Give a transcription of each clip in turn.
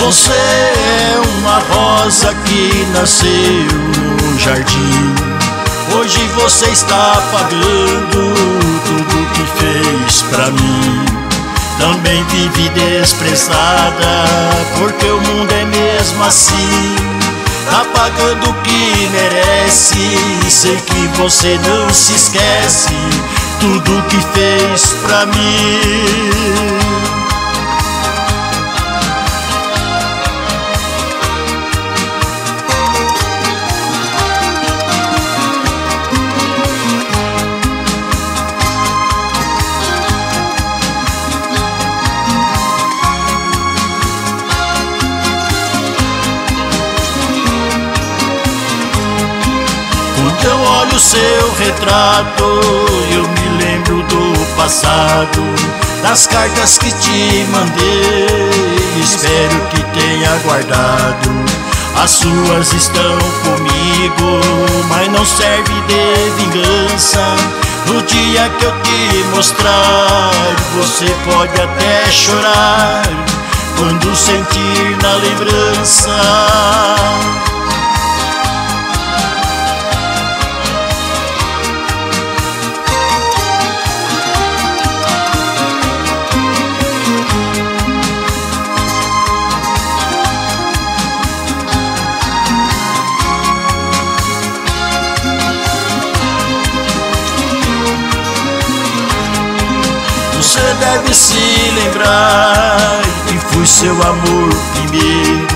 Você é uma rosa que nasceu no jardim. Hoje você está pagando tudo que fez pra mim. Também vive desprezada, porque o mundo é mesmo assim. Tá pagando o que merece, sei que você não se esquece tudo que fez pra mim. Eu olho o seu retrato, eu me lembro do passado, das cartas que te mandei. Espero que tenha guardado. As suas estão comigo, mas não serve de vingança. No dia que eu te mostrar, você pode até chorar quando sentir na lembrança. Você deve se lembrar que fui seu amor primeiro.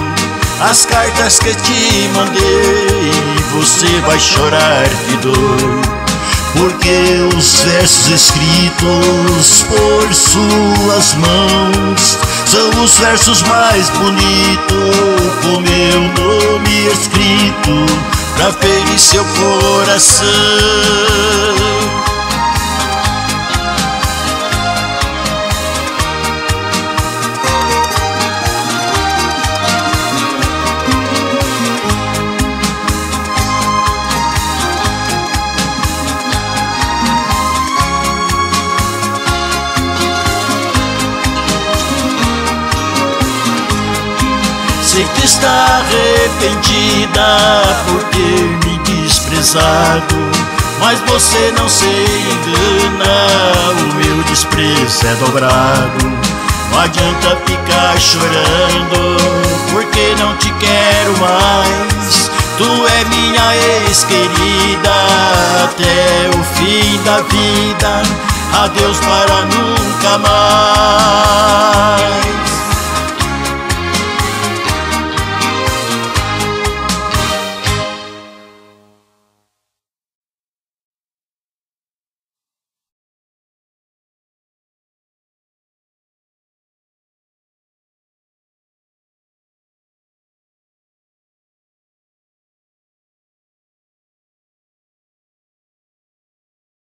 As cartas que te mandei, você vai chorar de dor. Porque os versos escritos por suas mãos são os versos mais bonitos, com meu nome escrito pra ferir seu coração. Sei que está arrependida por ter me desprezado Mas você não se engana, o meu desprezo é dobrado. Não adianta ficar chorando, porque não te quero mais. Tu é minha ex-querida, até o fim da vida. Adeus para nunca mais